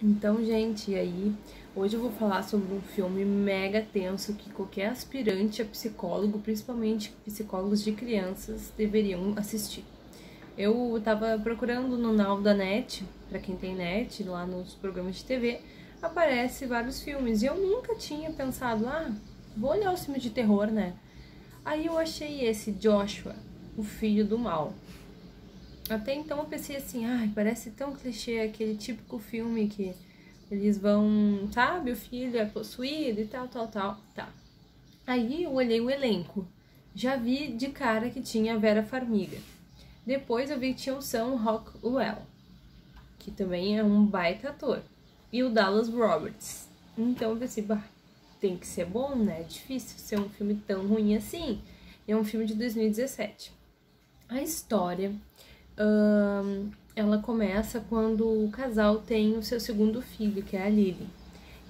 Então, gente, e aí, hoje eu vou falar sobre um filme mega tenso que qualquer aspirante a psicólogo, principalmente psicólogos de crianças, deveriam assistir. Eu tava procurando no Now da Net, para quem tem net, lá nos programas de TV, aparece vários filmes, e eu nunca tinha pensado, ah, vou olhar os filmes de terror, né? Aí eu achei esse Joshua, o filho do mal. Até então eu pensei assim, ai, parece tão clichê aquele típico filme que eles vão, sabe, o filho é possuído e tal, tal, tal, tá. Aí eu olhei o elenco. Já vi de cara que tinha a Vera Farmiga. Depois eu vi que tinha o Sam Rockwell, que também é um baita ator. E o Dallas Roberts. Então eu pensei, bah, tem que ser bom, né? É difícil ser um filme tão ruim assim. É um filme de 2017. A história ela começa quando o casal tem o seu segundo filho, que é a Lily.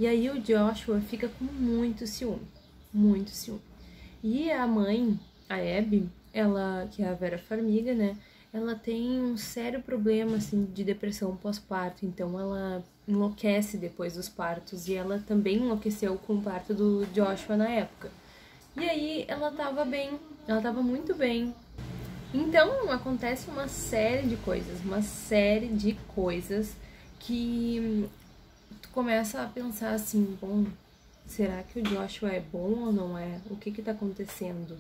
E aí o Joshua fica com muito ciúme, muito ciúme. E a mãe, a Abby, ela, que é a Vera Farmiga, né? Ela tem um sério problema assim de depressão pós-parto, então ela enlouquece depois dos partos e ela também enlouqueceu com o parto do Joshua na época. E aí ela tava bem, ela tava muito bem, então acontece uma série de coisas, uma série de coisas que tu começa a pensar assim, bom, será que o Joshua é bom ou não é? O que que tá acontecendo?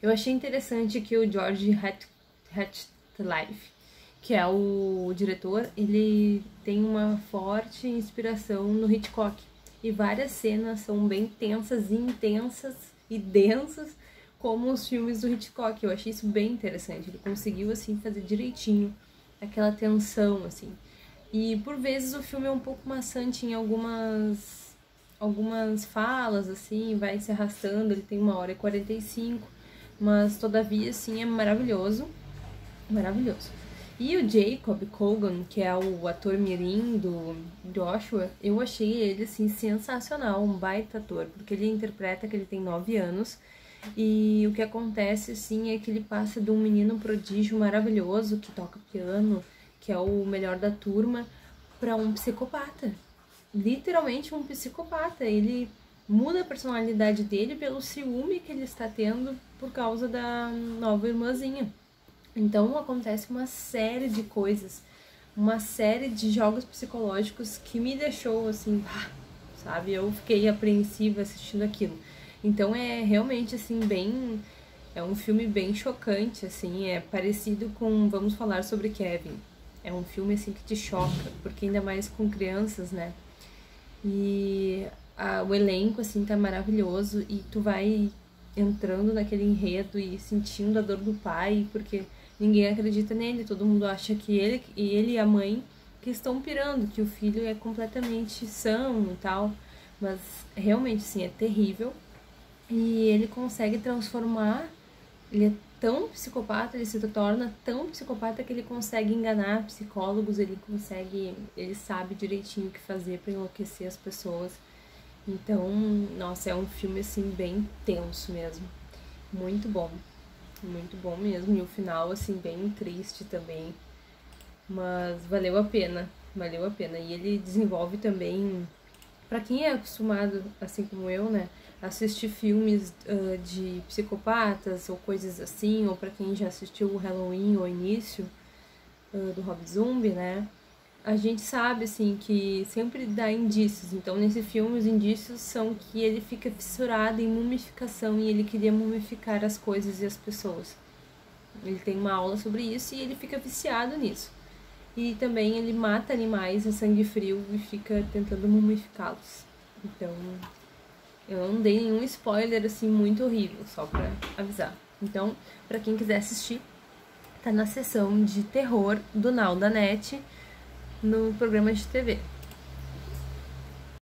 Eu achei interessante que o George Hatlife, que é o diretor, ele tem uma forte inspiração no Hitchcock. E várias cenas são bem tensas intensas e densas como os filmes do Hitchcock. Eu achei isso bem interessante. Ele conseguiu, assim, fazer direitinho aquela tensão, assim. E por vezes o filme é um pouco maçante em algumas algumas falas, assim, vai se arrastando. Ele tem uma hora e 45, mas todavia, assim, é maravilhoso. Maravilhoso. E o Jacob Colgan, que é o ator mirim do Joshua, eu achei ele, assim, sensacional, um baita ator, porque ele interpreta que ele tem 9 anos e o que acontece, assim, é que ele passa de um menino prodígio maravilhoso que toca piano, que é o melhor da turma, para um psicopata. Literalmente um psicopata. Ele muda a personalidade dele pelo ciúme que ele está tendo por causa da nova irmãzinha. Então acontece uma série de coisas, uma série de jogos psicológicos que me deixou assim, sabe? Eu fiquei apreensiva assistindo aquilo. Então é realmente assim bem é um filme bem chocante assim, é parecido com Vamos falar sobre Kevin. É um filme assim que te choca, porque ainda mais com crianças, né? E a, o elenco assim tá maravilhoso e tu vai entrando naquele enredo e sentindo a dor do pai, porque ninguém acredita nele, todo mundo acha que ele e ele e a mãe que estão pirando, que o filho é completamente são e tal, mas realmente sim, é terrível. E ele consegue transformar, ele é tão psicopata, ele se torna tão psicopata que ele consegue enganar psicólogos, ele consegue, ele sabe direitinho o que fazer para enlouquecer as pessoas. Então, nossa, é um filme assim bem tenso mesmo. Muito bom. Muito bom mesmo. E o final, assim, bem triste também. Mas valeu a pena. Valeu a pena. E ele desenvolve também. para quem é acostumado, assim como eu, né? Assistir filmes uh, de psicopatas ou coisas assim, ou para quem já assistiu o Halloween ou início uh, do Rob Zombie, né? A gente sabe assim que sempre dá indícios. Então nesse filme os indícios são que ele fica fissurado em mumificação e ele queria mumificar as coisas e as pessoas. Ele tem uma aula sobre isso e ele fica viciado nisso. E também ele mata animais a sangue frio e fica tentando mumificá-los. Então, eu não dei nenhum spoiler assim muito horrível, só pra avisar. Então, para quem quiser assistir, tá na sessão de terror do Now Net no programa de TV.